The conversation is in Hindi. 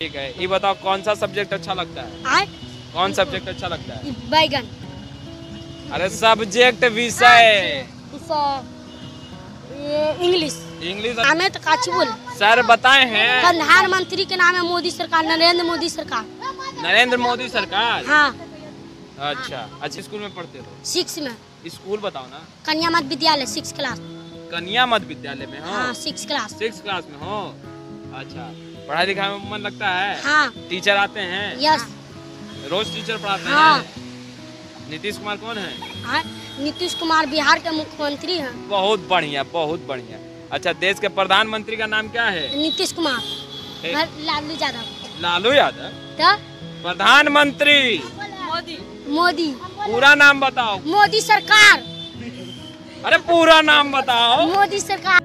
ठीक है ये बताओ कौन सा सब्जेक्ट अच्छा लगता है? आय। कौन सब्जेक्ट अच्छा लगता है? बैगन। अरे सब्जेक्ट विषय। इंग्लिश इंग्लिश हमें तो काची बोल। सर बताए हैं। प्रधानमंत्री के नाम है मोदी सरकार नरेंद्र मोदी सरकार। नरेंद्र मोदी सरकार? हाँ। अच्छा अच्छे स्कूल में पढ़ते हो सिक्स में। स्कूल बताओ ना। कन्या मध्य विद्यालय सिक्स क्लास। कन्या मध्य विद्यालय में हो। हाँ सिक्स क्लास। सिक्स क्लास में हो। अच्छा। पढ़ाई लिखाई में मन लगता है? हाँ। टीचर आते हैं? यस। रोज टीचर पढ़ाते हाँ। हैं? नीतीश कुमार कौन है? हाँ नीतीश कुमार बिहार के मुख्यमंत्री हैं। बहुत बढ़िया बहुत बढ़िया। अच्छा देश के प्रधानमंत्री का नाम क्या है? नीतीश कुमार। लालू यादव। लालू यादव? तो? प्रधानमंत्री। मोदी। पूरा नाम बताओ। मोदी सरकार। अरे पूरा नाम बताओ। मोदी सरकार।